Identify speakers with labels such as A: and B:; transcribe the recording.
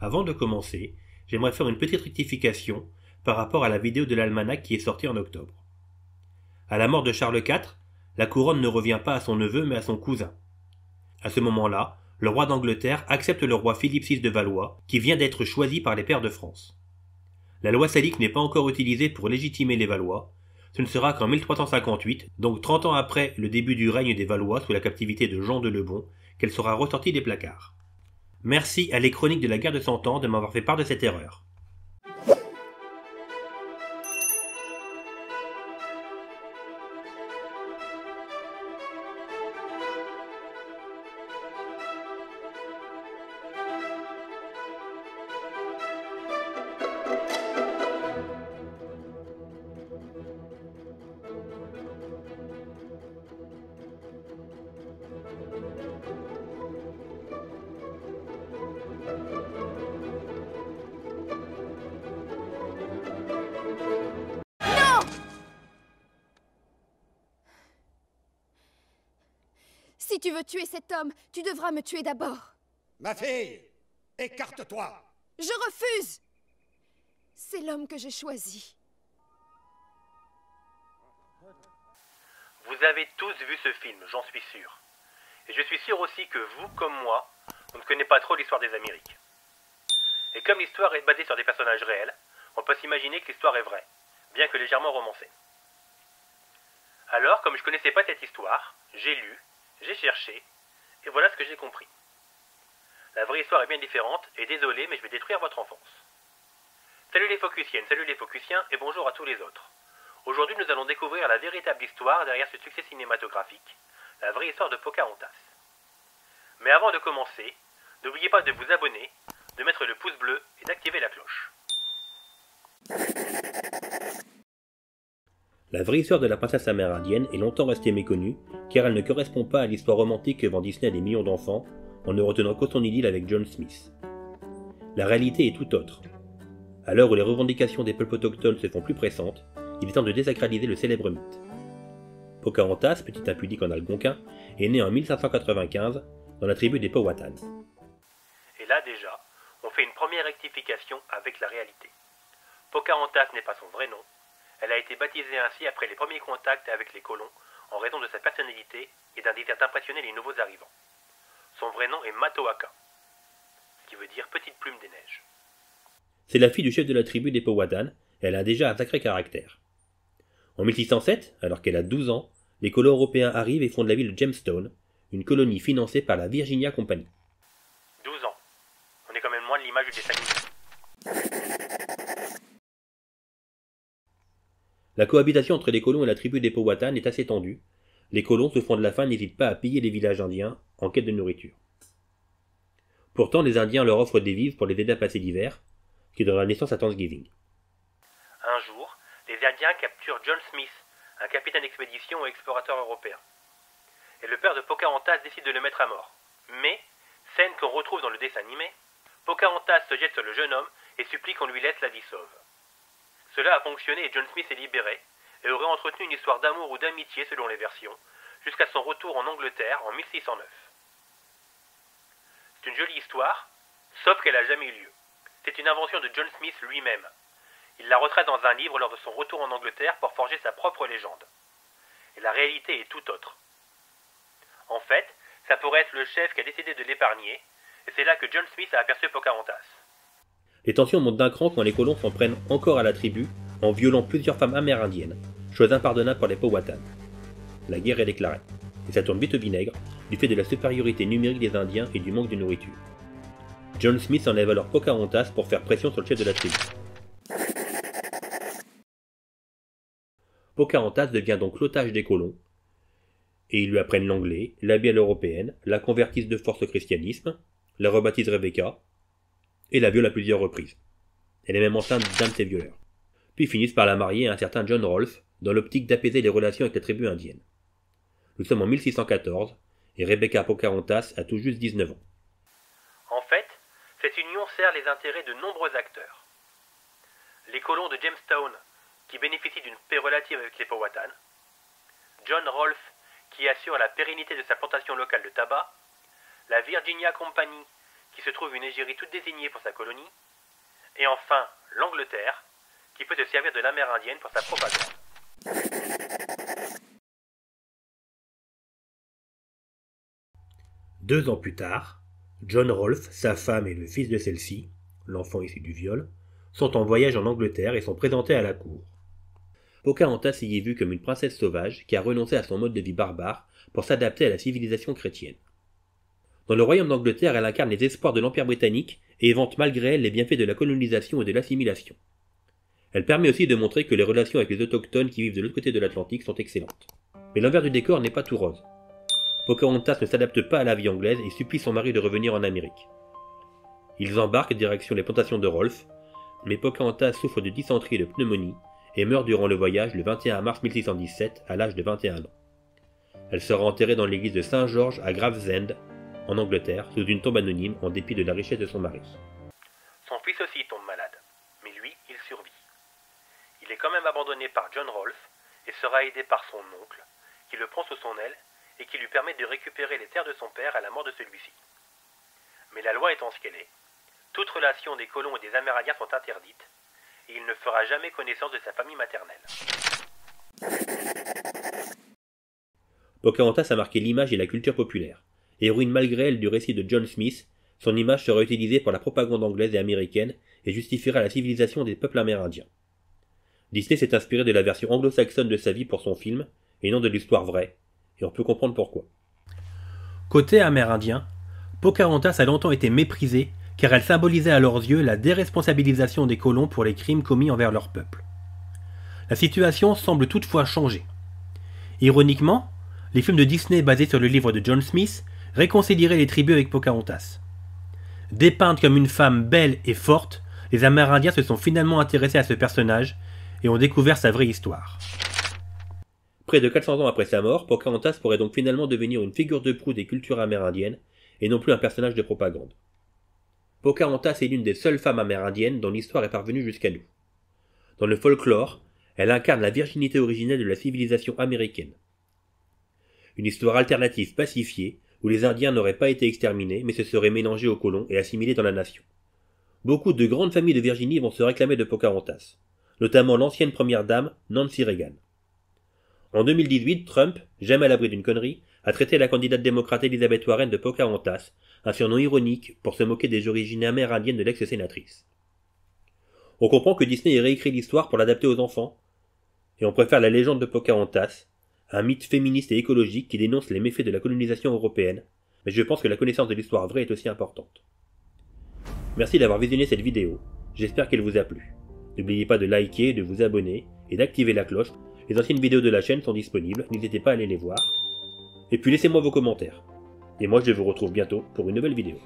A: Avant de commencer, j'aimerais faire une petite rectification par rapport à la vidéo de l'almanach qui est sortie en octobre. À la mort de Charles IV, la couronne ne revient pas à son neveu mais à son cousin. À ce moment-là, le roi d'Angleterre accepte le roi Philippe VI de Valois, qui vient d'être choisi par les pairs de France. La loi salique n'est pas encore utilisée pour légitimer les Valois, ce ne sera qu'en 1358, donc 30 ans après le début du règne des Valois sous la captivité de Jean de Lebon, qu'elle sera ressortie des placards. Merci à les chroniques de la guerre de Cent Ans de m'avoir fait part de cette erreur.
B: Tu veux tuer cet homme, tu devras me tuer d'abord.
C: Ma fille, écarte-toi.
B: Je refuse C'est l'homme que j'ai choisi.
A: Vous avez tous vu ce film, j'en suis sûr. Et je suis sûr aussi que vous, comme moi, on ne connaît pas trop l'histoire des Amériques. Et comme l'histoire est basée sur des personnages réels, on peut s'imaginer que l'histoire est vraie, bien que légèrement romancée. Alors, comme je connaissais pas cette histoire, j'ai lu, j'ai cherché, et voilà ce que j'ai compris. La vraie histoire est bien différente, et désolé, mais je vais détruire votre enfance. Salut les Focusiennes, salut les Focusiens, et bonjour à tous les autres. Aujourd'hui, nous allons découvrir la véritable histoire derrière ce succès cinématographique, la vraie histoire de Pocahontas. Mais avant de commencer, n'oubliez pas de vous abonner, de mettre le pouce bleu et d'activer la cloche. La vraie histoire de la princesse amérindienne est longtemps restée méconnue, car elle ne correspond pas à l'histoire romantique que vend Disney à des millions d'enfants, en ne retenant que son idylle avec John Smith. La réalité est tout autre. À l'heure où les revendications des peuples autochtones se font plus pressantes, il est temps de désacraliser le célèbre mythe. Pocahontas, petite impudique en algonquin, est née en 1595 dans la tribu des Powhatan. Et là déjà, on fait une première rectification avec la réalité. Pocahontas n'est pas son vrai nom, a été baptisée ainsi après les premiers contacts avec les colons en raison de sa personnalité et d'un désir d'impressionner les nouveaux arrivants. Son vrai nom est Matoaka, ce qui veut dire petite plume des neiges. C'est la fille du chef de la tribu des Powhatan, et elle a déjà un sacré caractère. En 1607, alors qu'elle a 12 ans, les colons européens arrivent et fondent la ville de Jamestown, une colonie financée par la Virginia Company. 12 ans. On est quand même loin de l'image du dessin animé. La cohabitation entre les colons et la tribu des Powhatan est assez tendue. Les colons, font de la faim, n'hésitent pas à piller les villages indiens en quête de nourriture. Pourtant, les Indiens leur offrent des vivres pour les aider à passer l'hiver, qui donnera naissance à Thanksgiving. Un jour, les Indiens capturent John Smith, un capitaine d'expédition et explorateur européen. Et le père de Pocahontas décide de le mettre à mort. Mais, scène qu'on retrouve dans le dessin animé, Pocahontas se jette sur le jeune homme et supplie qu'on lui laisse la vie sauve. Cela a fonctionné et John Smith est libéré, et aurait entretenu une histoire d'amour ou d'amitié selon les versions, jusqu'à son retour en Angleterre en 1609. C'est une jolie histoire, sauf qu'elle n'a jamais eu lieu. C'est une invention de John Smith lui-même. Il la retraite dans un livre lors de son retour en Angleterre pour forger sa propre légende. Et la réalité est tout autre. En fait, ça pourrait être le chef qui a décidé de l'épargner, et c'est là que John Smith a aperçu Pocahontas. Les tensions montent d'un cran quand les colons s'en prennent encore à la tribu en violant plusieurs femmes amérindiennes, chose impardonnable pour les Powhatan. La guerre est déclarée, et ça tourne vite au vinaigre du fait de la supériorité numérique des Indiens et du manque de nourriture. John Smith enlève alors Pocahontas pour faire pression sur le chef de la tribu. Pocahontas devient donc l'otage des colons, et ils lui apprennent l'anglais, l'habillent à l'européenne, la convertissent de force au christianisme, la rebaptisent Rebecca, et la viole à plusieurs reprises. Elle est même enceinte d'un de ses violeurs. Puis finissent par la marier à un certain John Rolfe, dans l'optique d'apaiser les relations avec la tribu indienne. Nous sommes en 1614, et Rebecca Pocahontas a tout juste 19 ans. En fait, cette union sert les intérêts de nombreux acteurs. Les colons de Jamestown, qui bénéficient d'une paix relative avec les Powhatan, John Rolfe, qui assure la pérennité de sa plantation locale de tabac, la Virginia Company, qui se trouve une égérie toute désignée pour sa colonie, et enfin l'Angleterre, qui peut se servir de l'Amérindienne pour sa propagande. Deux ans plus tard, John Rolfe, sa femme et le fils de celle-ci, l'enfant issu du viol, sont en voyage en Angleterre et sont présentés à la cour. Pocahontas y est vue comme une princesse sauvage qui a renoncé à son mode de vie barbare pour s'adapter à la civilisation chrétienne. Dans le royaume d'Angleterre, elle incarne les espoirs de l'Empire britannique et évente malgré elle les bienfaits de la colonisation et de l'assimilation. Elle permet aussi de montrer que les relations avec les autochtones qui vivent de l'autre côté de l'Atlantique sont excellentes. Mais l'envers du décor n'est pas tout rose. Pocahontas ne s'adapte pas à la vie anglaise et supplie son mari de revenir en Amérique. Ils embarquent direction les plantations de Rolfe, mais Pocahontas souffre de dysenterie et de pneumonie et meurt durant le voyage le 21 mars 1617 à l'âge de 21 ans. Elle sera enterrée dans l'église de Saint-Georges à Gravesend, en Angleterre, sous une tombe anonyme en dépit de la richesse de son mari. Son fils aussi tombe malade, mais lui, il survit. Il est quand même abandonné par John Rolfe et sera aidé par son oncle, qui le prend sous son aile et qui lui permet de récupérer les terres de son père à la mort de celui-ci. Mais la loi étant ce qu'elle est, toute relation des colons et des Amérindiens sont interdites, et il ne fera jamais connaissance de sa famille maternelle. Pocahontas a marqué l'image et la culture populaire. Héroïne malgré elle du récit de John Smith, son image sera utilisée pour la propagande anglaise et américaine et justifiera la civilisation des peuples amérindiens. Disney s'est inspiré de la version anglo-saxonne de sa vie pour son film, et non de l'histoire vraie, et on peut comprendre pourquoi. Côté amérindien, Pocahontas a longtemps été méprisée car elle symbolisait à leurs yeux la déresponsabilisation des colons pour les crimes commis envers leur peuple. La situation semble toutefois changer. Ironiquement, les films de Disney basés sur le livre de John Smith réconcilieraient les tribus avec Pocahontas. Dépeinte comme une femme belle et forte, les Amérindiens se sont finalement intéressés à ce personnage et ont découvert sa vraie histoire. Près de 400 ans après sa mort, Pocahontas pourrait donc finalement devenir une figure de proue des cultures amérindiennes et non plus un personnage de propagande. Pocahontas est l'une des seules femmes amérindiennes dont l'histoire est parvenue jusqu'à nous. Dans le folklore, elle incarne la virginité originelle de la civilisation américaine. Une histoire alternative pacifiée où les Indiens n'auraient pas été exterminés mais se seraient mélangés aux colons et assimilés dans la nation. Beaucoup de grandes familles de Virginie vont se réclamer de Pocahontas, notamment l'ancienne première dame Nancy Reagan. En 2018, Trump, jamais à l'abri d'une connerie, a traité la candidate démocrate Elizabeth Warren de Pocahontas un surnom ironique pour se moquer des origines amérindiennes de l'ex-sénatrice. On comprend que Disney ait réécrit l'histoire pour l'adapter aux enfants, et on préfère la légende de Pocahontas, un mythe féministe et écologique qui dénonce les méfaits de la colonisation européenne, mais je pense que la connaissance de l'histoire vraie est aussi importante. Merci d'avoir visionné cette vidéo, j'espère qu'elle vous a plu. N'oubliez pas de liker, de vous abonner et d'activer la cloche. Les anciennes vidéos de la chaîne sont disponibles, n'hésitez pas à aller les voir. Et puis laissez-moi vos commentaires. Et moi je vous retrouve bientôt pour une nouvelle vidéo.